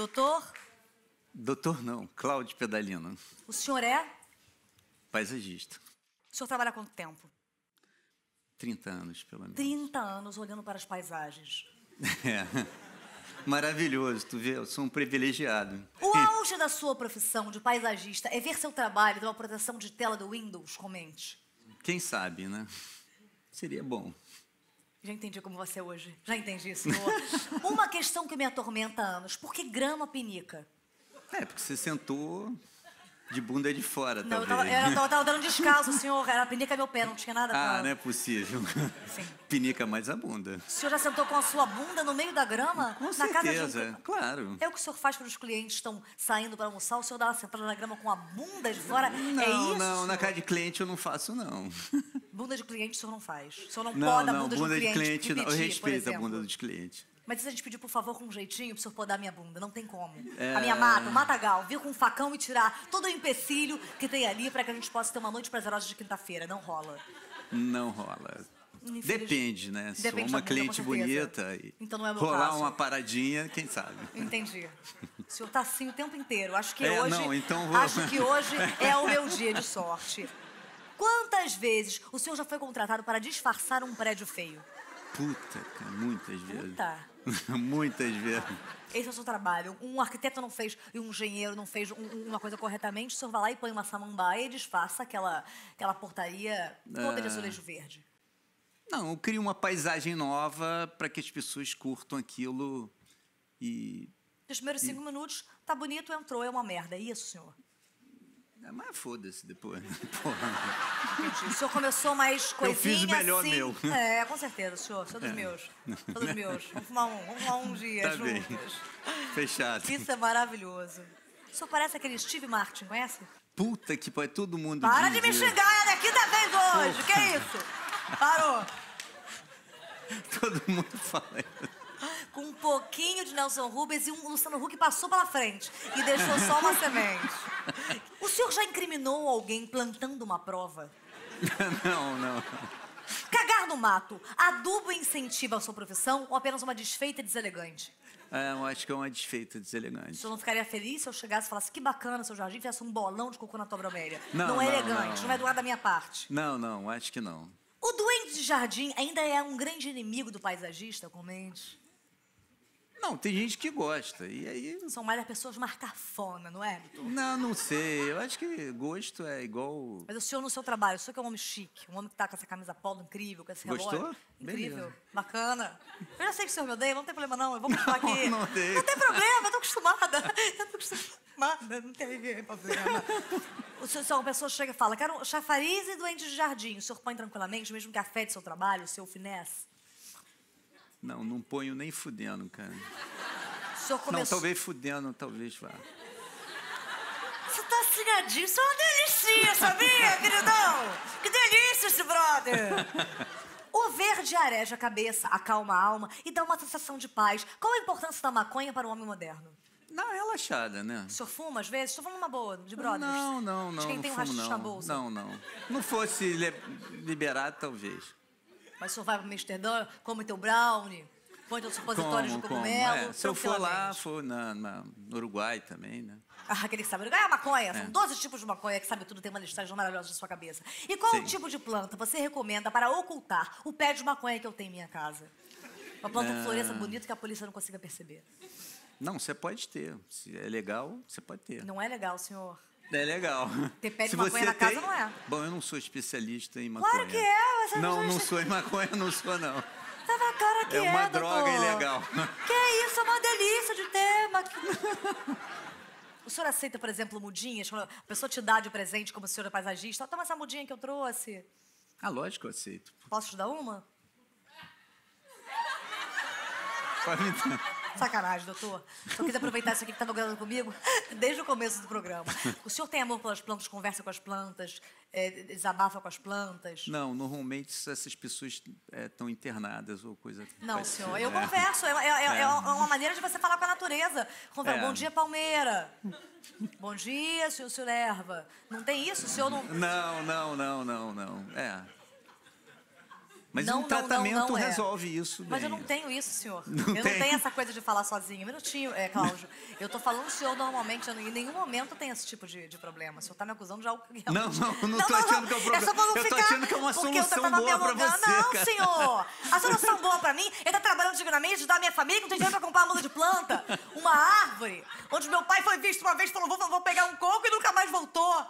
Doutor, Doutor não, Cláudio Pedalino, o senhor é? paisagista. O senhor trabalha há quanto tempo? 30 anos, pelo menos. 30 anos olhando para as paisagens. É. Maravilhoso, tu vê, eu sou um privilegiado. O auge da sua profissão de paisagista é ver seu trabalho de uma proteção de tela do Windows? Comente. Quem sabe, né? Seria bom. Já entendi como você é hoje. Já entendi, senhor. Uma questão que me atormenta há anos. Por que grama pinica? É, porque você sentou de bunda de fora, Não, eu talvez. tava, eu tava, dando descalço, senhor. Era pinica meu pé, não tinha nada Ah, com... não é possível. Sim. Pinica mais a bunda. O senhor já sentou com a sua bunda no meio da grama? Com na certeza, casa de um... claro. É o que o senhor faz quando os clientes estão saindo para almoçar? O senhor dá uma sentada na grama com a bunda de fora? Não, é isso? não, na casa de cliente eu não faço, não. Bunda de cliente o senhor não faz. O senhor não, Não, poda a bunda, bunda de de cliente. cliente. Eu respeito a bunda dos clientes. Mas se a gente pedir, por favor, com um jeitinho, pro senhor podar minha bunda, não tem como. É. A minha mata, o matagal, vir com um facão e tirar todo o empecilho que tem ali para que a gente possa ter uma noite prazerosa de quinta-feira. Não rola. Não rola. Infeliz- Depende, né? Se Depende for uma bunda, cliente bonita e Então não é rolar caso. uma paradinha, quem sabe? Entendi. O senhor tá assim o tempo inteiro. Acho que É, hoje. não, então vou- Acho que hoje é o meu dia de sorte. Quantas vezes o senhor já foi contratado para disfarçar um prédio feio? Puta, cara, muitas vezes. Puta. muitas vezes. Esse é o seu trabalho. Um arquiteto não fez e um engenheiro não fez um- um- uma coisa corretamente, o senhor vai lá e põe uma samambaia e disfarça aquela, aquela portaria toda de Ah. azulejo verde. Não, eu crio uma paisagem nova para que as pessoas curtam aquilo e. Nos primeiros cinco minutos, tá bonito, entrou, é uma merda. É isso, senhor? Ah, Mas foda-se depois. Porra. Entendi. O senhor começou mais Eu coisinha fiz o melhor assim. meu. É, com certeza, senhor. Sou dos meus. Sou dos meus. Vamos fumar um, vamos fumar um dia Tá bem. juntos. Fechado. Isso é maravilhoso. O senhor parece aquele Steve Martin, conhece? Puta que pariu, todo mundo Para diz de me xingar, é a quinta vez hoje. Que isso? Parou. Todo mundo fala isso. Com um pouquinho de Nelson Rubens e um Luciano Huck passou pela frente e deixou só uma semente. O senhor já incriminou alguém plantando uma prova? Não, não. Cagar no mato, adubo incentiva a sua profissão ou apenas uma desfeita deselegante? É, eu acho que é uma desfeita O deselegante. senhor não ficaria feliz se eu chegasse e falasse que bacana seu jardim, fizesse um bolão de cocô na tua bromélia? Não, é não, elegante, não. não é do lado da minha parte. Não, não, acho que não. O doente de jardim ainda é um grande inimigo do paisagista, comente? Não, tem gente que gosta. E aí. São mais as pessoas marcafona, não é, doutor? Não, não sei. Eu acho que gosto é igual. Mas o senhor no seu trabalho, o senhor que é um homem chique, um homem que tá com essa camisa polo incrível, com esse Gostou? relógio. Incrível, Beleza. bacana. Eu já sei que o senhor me odeia, não tem problema não, eu vou continuar aqui. não odeio. Não tem problema, eu tô acostumada. Eu tô acostumada, não tem problema. O senhor, se uma pessoa chega e fala, quero um chafariz e doente de jardim, o senhor põe tranquilamente, mesmo que afete seu trabalho, o seu finesse? Não, não ponho nem fudendo, cara. Senhor Não, começou... talvez fudendo, talvez vá. Você tá assinadinho, isso é uma delícia, sabia, queridão? Que delícia esse brother! O verde areja a cabeça, acalma a alma e dá uma sensação de paz. Qual a importância da maconha para o homem moderno? Não, relaxada, né? O senhor fuma às vezes? Estou falando uma boa, de brothers. Não, não, não. De quem não tem um fumo, rachixe não. na bolsa. Não, não. Não fosse li- liberado, talvez. Mas o senhor vai para Amsterdã, come teu brownie, põe teu supositório de Como, como? cogumelo, É, se eu for lá, for na, na- no Uruguai também, né? Ah, aquele que sabe. Ah, maconha. São É. 12 tipos de maconha que sabe tudo, tem uma listagem maravilhosa na sua cabeça. E qual Sim. tipo de planta você recomenda para ocultar o pé de maconha que eu tenho em minha casa? Uma planta que É. floresça bonita que a polícia não consiga perceber. Não, você pode ter. Se é legal, você pode ter. Não é legal, senhor. É legal. Ter pé de Se maconha você na casa tem- não é. Bom, eu não sou especialista em maconha. Claro que é. Você Não, não você- sou em maconha, não sou, não. Tá na cara que É é, uma doutor. droga ilegal. Que isso, é uma delícia de ter. ma- O senhor aceita, por exemplo, mudinhas? Quando a pessoa te dá de presente como senhor é paisagista. Toma essa mudinha que eu trouxe. Ah, lógico que eu aceito. Posso te dar uma? Pode me dar. Sacanagem, doutor. Eu quis aproveitar isso aqui que estava gravando comigo desde o começo do programa. O senhor tem amor pelas plantas, conversa com as plantas, é, desabafa com as plantas? Não, normalmente essas pessoas estão internadas ou coisa Não, parecida. senhor, eu É. converso. É, é- é- é uma maneira de você falar com a natureza. Conver- É. Bom dia, Palmeira. Bom dia, senhor, senhor Erva. Não tem isso? O senhor não. Não, não, não, não, não. É. Mas Não, um não, não, tratamento não é. resolve isso. Mas eu bem. não tenho isso, senhor. Não eu não tenho essa coisa de falar sozinho. Um minutinho, é, Cláudio. Eu tô falando o senhor normalmente, eu, não- em nenhum momento tem esse tipo de, de problema. O senhor tá me acusando de algo que Não, realmente- não, eu não tô achando que é problema. É não Eu ficar, achando que é uma eu solução boa alongando. você, Não, cara. senhor. A solução boa pra mim é estar trabalhando dignamente, ajudar a minha família, que não tem dinheiro pra comprar uma muda de planta, uma árvore, onde meu pai foi visto uma vez e falou, vou, vou pegar um coco e nunca mais voltou.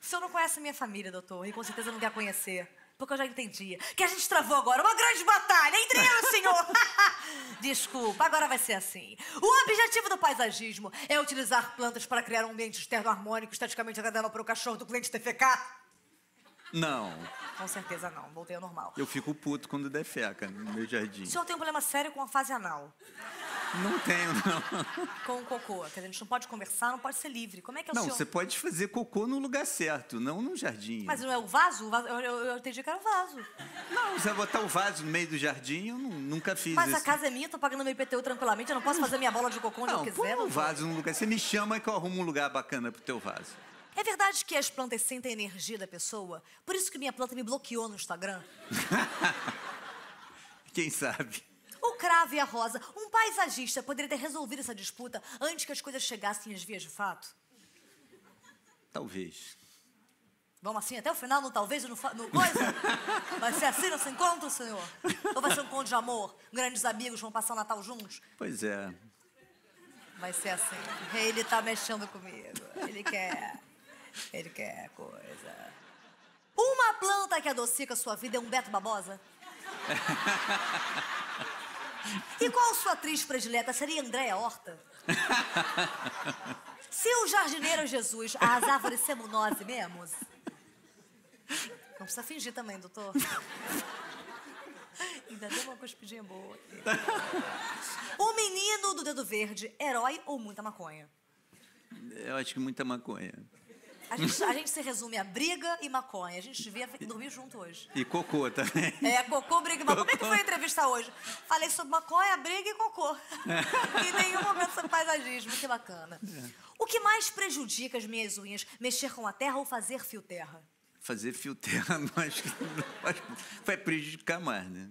O senhor não conhece a minha família, doutor, e com certeza não quer conhecer. Porque eu já entendi que a gente travou agora uma grande batalha entre eu e o senhor. Desculpa, agora vai ser assim. O objetivo do paisagismo é utilizar plantas para criar um ambiente externo harmônico, esteticamente agradável para o cachorro do cliente defecar. Não, Com certeza não, voltei ao normal. eu fico puto quando defeca no meu jardim. O senhor tem um problema sério com a fase anal, Não tenho, não. com cocô. Quer dizer, a gente não pode conversar, não pode ser livre. Como é que é o Não, senhor... você pode fazer cocô no lugar certo, não no jardim. Mas não é o vaso? O vaso- Eu, eu, eu entendi que era o vaso. Não, você vai botar o vaso no meio do jardim, eu nu- nunca fiz Mas a isso. casa é minha, tô pagando meu IPTU tranquilamente, eu não posso fazer minha bola de cocô onde Não, eu quiser. o doutor. vaso no lugar. Você me chama que eu arrumo um lugar bacana pro teu vaso. É verdade que as plantas sentem a energia da pessoa? Por isso que minha planta me bloqueou no Instagram? Quem sabe? O cravo e a rosa, um paisagista poderia ter resolvido essa disputa antes que as coisas chegassem às vias de fato? Talvez. Vamos assim até o final, no talvez, no, no coisa? Vai ser assim nosso encontro, senhor? Ou vai ser um encontro de amor? Grandes amigos vão passar o Natal juntos? Pois é. Vai ser assim. Ele tá mexendo comigo. Ele quer. Ele quer coisa. Uma planta que adocica a sua vida é um Beto Babosa? E qual sua atriz predileta? Seria Andréa Horta? Se o jardineiro Jesus, as árvores semunose mesmo? Não precisa fingir também, doutor. Ainda deu uma cuspidinha boa aqui. O menino do dedo verde, herói ou muita maconha? Eu acho que muita maconha. A gente, a gente se resume a briga e maconha. A gente devia dormir junto hoje. E cocô também. É, cocô, briga e maconha. Como é que foi a entrevista hoje? Falei sobre maconha, briga e cocô. em nenhum momento sobre paisagismo. Que bacana. O que mais prejudica as minhas unhas? Mexer com a terra ou fazer fio terra? Fazer fio terra, que vai prejudicar mais, né?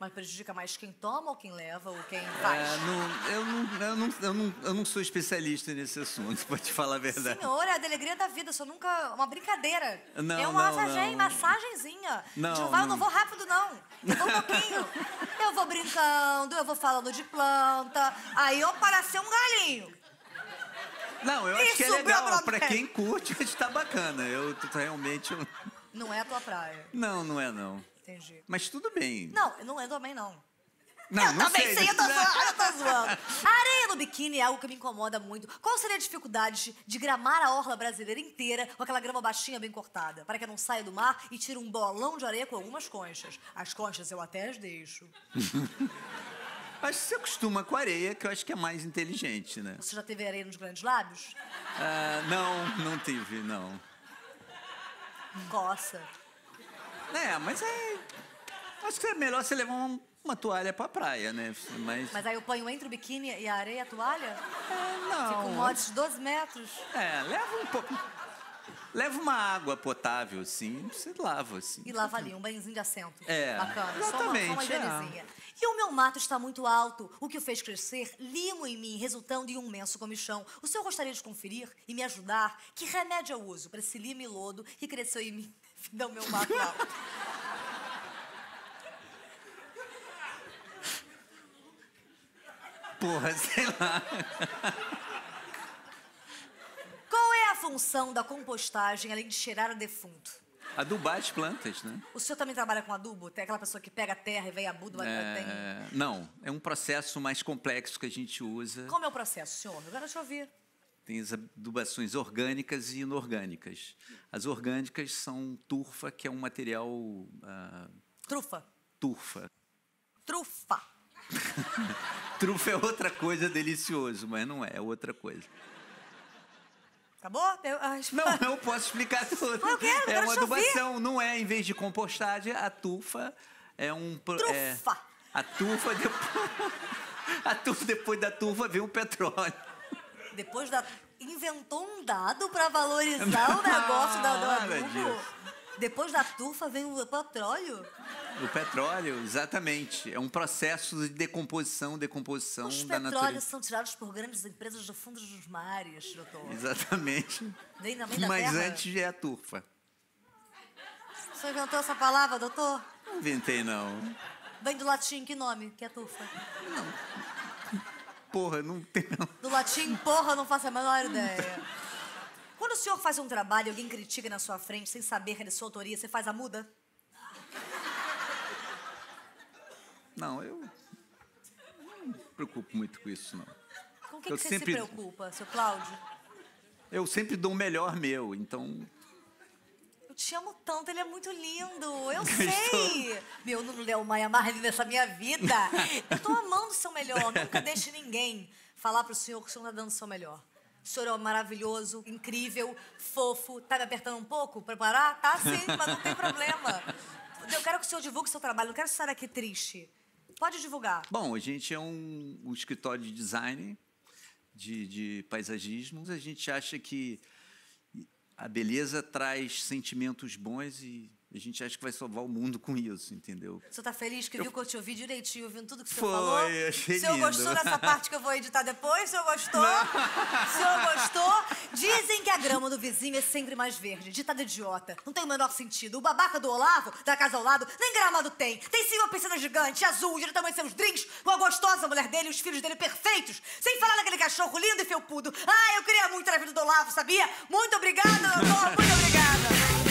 Mas prejudica mais quem toma ou quem leva ou quem faz? É, não- eu, não, eu, não, eu, não, eu não sou especialista nesse assunto, pra te falar a verdade. Senhor, é a alegria da vida, só nunca. Uma brincadeira. Não, é uma não, massagem, não. massagenzinha. Não, vai, eu não. não vou rápido, não. Eu vou um pouquinho. eu vou brincando, eu vou falando de planta. Aí eu parecer um galinho. Não, eu acho que é legal. Pra Alberto. quem curte, acho que tá bacana. Eu realmente. eu- Não é a tua praia. Não, não é não. Entendi. Mas tudo bem. Não, eu não é também, não. Não, eu não também sei. sei, eu tô zoando, eu tô zoando. A areia no biquíni é algo que me incomoda muito. Qual seria a dificuldade de- gramar a orla brasileira inteira com aquela grama baixinha bem cortada? Para que não saia do mar e tire um bolão de areia com algumas conchas. As conchas eu até as deixo. Que você acostuma com areia, que eu acho que é mais inteligente, né? Você já teve areia nos grandes lábios? Ah, não, não tive, não. Coça. É, mas é. Acho que é melhor você levar um- uma toalha pra praia, né? Mas. Mas aí eu ponho entre o biquíni e a areia a toalha? É, não. Com modos de 12 metros. É, leva um pouco. Leva uma água potável, assim, você lava, assim. E lava ali, um banhozinho de assento. É, Bacana. Só uma, só exatamente, uma é. E o meu mato está muito alto, o que o fez crescer limo em mim, resultando em um imenso comichão. O senhor gostaria de conferir e me ajudar? Que remédio eu uso para esse limo e lodo que cresceu em mim? Não, meu mato alto. Porra, sei lá. Qual é a função da compostagem além de cheirar a defunto? Adubar as plantas, né? O senhor também trabalha com adubo? Tem aquela pessoa que pega a terra e vem tem... É, não, é um processo mais complexo que a gente usa. Como é o processo, senhor? Eu quero te ouvir. Tem as adubações orgânicas e inorgânicas. As orgânicas são turfa, que é um material ah, Trufa. turfa. Trufa. Trufa é outra coisa delicioso, mas não é, é outra coisa. Acabou? Eu, ai, Não, eu posso explicar tudo. Eu quero, é quero uma ouvir. adubação, não é em vez de compostagem, a tufa é um é- Trufa. a tufa depois A tufa depois da tufa vem o petróleo. Depois da. Inventou um dado pra valorizar o negócio da, do Nada adubo. disso. Depois da turfa vem o petróleo? O petróleo, exatamente. É um processo de decomposição, decomposição Os da petróleos natureza. são tirados por grandes empresas do fundo dos mares, doutor. Exatamente. Vem na mãe da Mas terra. antes é a turfa. O senhor inventou essa palavra, doutor? Não inventei, não. Vem do latim, que nome? Que é turfa? Porra, não tem. Não. Do latim, porra, não faço a menor ideia. Quando o senhor faz um trabalho e alguém critica na sua frente sem saber que é de sua autoria, você faz a muda? Não, eu não me preocupo muito com isso, não. Com o que, que você sempre- se preocupa, seu Cláudio? Eu sempre dou o melhor meu, então. Te amo tanto, ele é muito lindo. Eu sei. Meu, não Léo Maia mais lindo dessa minha vida. Eu tô amando o seu melhor. Nunca deixe ninguém falar pro senhor que o senhor tá dando o seu melhor. O senhor é maravilhoso, incrível, fofo. Tá me apertando um pouco pra parar? Tá sim, mas não tem problema. Eu quero que o senhor divulgue o seu trabalho. Não quero estar aqui triste. Pode divulgar. Bom, a gente é um, um escritório de design, de, de paisagismo. A gente acha que a beleza traz sentimentos bons e a gente acha que vai salvar o mundo com isso, entendeu? O senhor tá feliz que viu que eu te ouvi direitinho, ouvindo tudo que senhor Foi, falou? achei O senhor lindo. gostou dessa parte que eu vou editar depois? O senhor gostou? O senhor gostou? Dizem que a grama do vizinho é sempre mais verde. Ditado idiota. Não tem o menor sentido. O babaca do Olavo, da casa ao lado, nem gramado tem. Tem sim uma piscina gigante, azul, de tamanho seus drinks, com a gostosa mulher dele e os filhos dele perfeitos. Sem falar naquele cachorro lindo e felpudo. Ah, eu queria muito a vida do Olavo, sabia? Muito obrigada, doutor. Muito obrigada.